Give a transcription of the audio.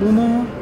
Luna